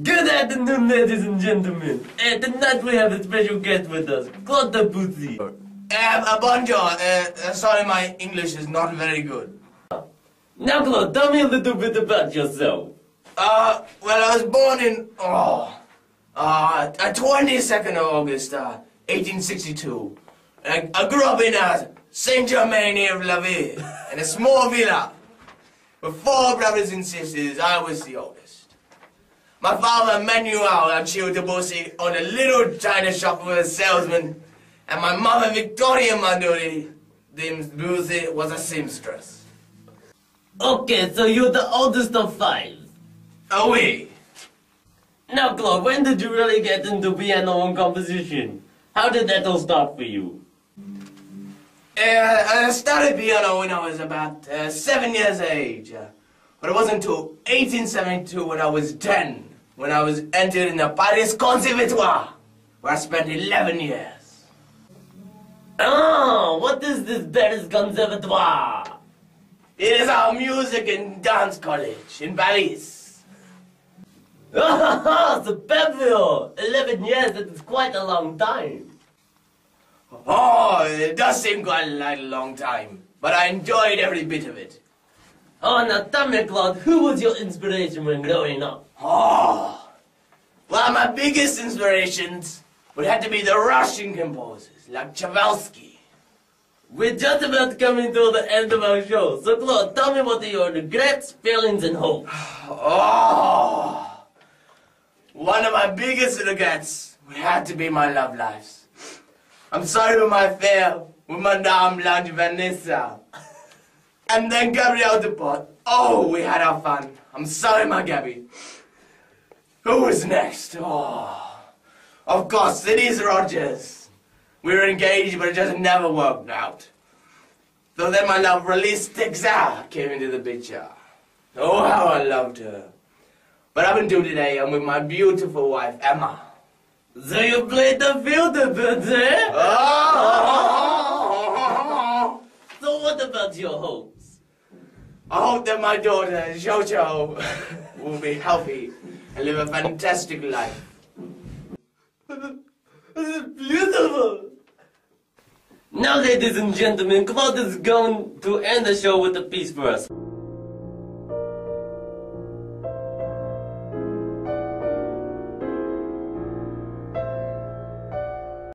Good afternoon, ladies and gentlemen. And tonight we have a special guest with us, Claude Debussy. Uh, uh, bonjour. Uh, sorry, my English is not very good. Now, Claude, tell me a little bit about yourself. Uh, well, I was born in, oh, uh, 22nd of August, uh, 1862. I, I grew up in uh, Saint-Germain-en-Laye, in a small villa. With four brothers and sisters, I was the oldest. My father, Manuel Debussy, owned a little china shop with a salesman, and my mother, Victoria Manduri Debussy, was a seamstress. Okay, so you're the oldest of five. Oh, oui. Now, Claude, when did you really get into piano and composition? How did that all start for you? Uh, I started piano when I was about uh, seven years of age. Uh, but it wasn't until 1872 when I was 10, when I was entered in the Paris Conservatoire, where I spent 11 years. Oh, what is this Paris Conservatoire? It is our music and dance college in Paris. Ah, superbio! 11 years, that is quite a long time. Oh, it does seem quite a long time, but I enjoyed every bit of it. Oh, now tell me, Claude, who was your inspiration when growing up? Oh, well, my biggest inspirations would have to be the Russian composers, like Tchaikovsky. We're just about coming to the end of our show, so Claude, tell me what are your regrets, feelings, and hopes? Oh, one of my biggest regrets would have to be my love lives. I'm sorry for my affair with Madame Blanche Vasnier. And then Gabrielle Dupont. Oh, we had our fun. I'm sorry, my Gabby. Who was next? Oh, of course, Denise Rogers. We were engaged, but it just never worked out. So then my love Rosalie Texier came into the picture. Oh, how I loved her. But up until today, I'm with my beautiful wife, Emma. So you played the field a bit, eh? Oh! So what about your hopes? I hope that my daughter, Jojo, will be healthy and live a fantastic life. This is beautiful! Now, ladies and gentlemen, Claude is going to end the show with a piece for us.